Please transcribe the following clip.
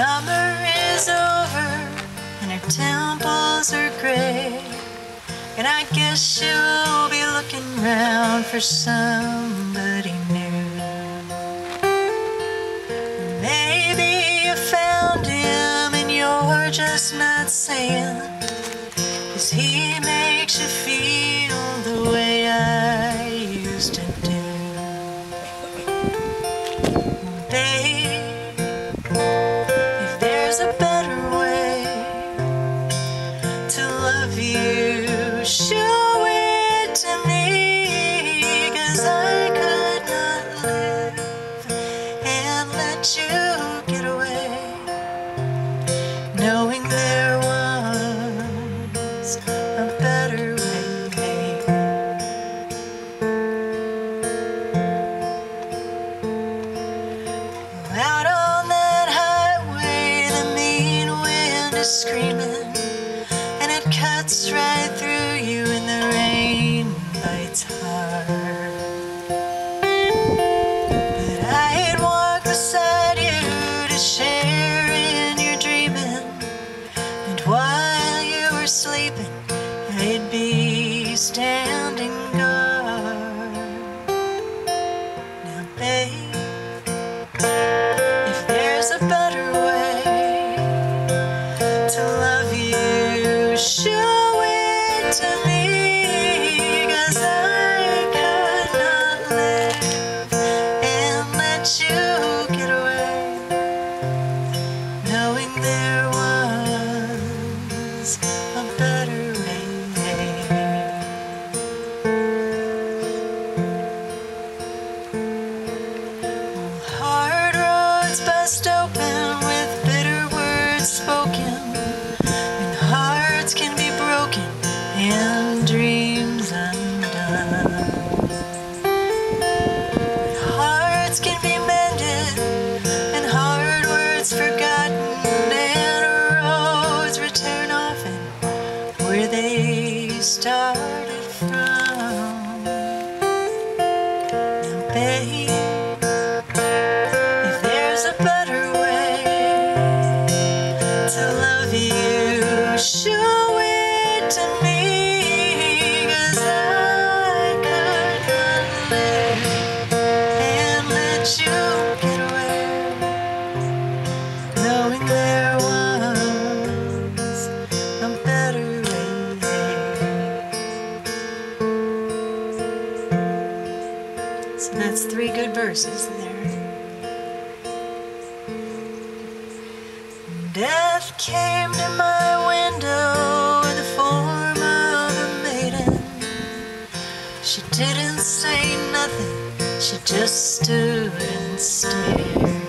Summer is over and her temples are gray. And I guess she'll be looking round for somebody new. Maybe you found him and you're just not saying. Cause he makes you feel the way I used to do. Babe, love you, show it to me. Cause I could not live and let you get away, knowing there was a better way. Out on that highway, the mean wind is screaming, started from. Now, babe. If there's a better way to love you, that's three good verses there. Death came to my window in the form of a maiden. She didn't say nothing, she just stood and stared.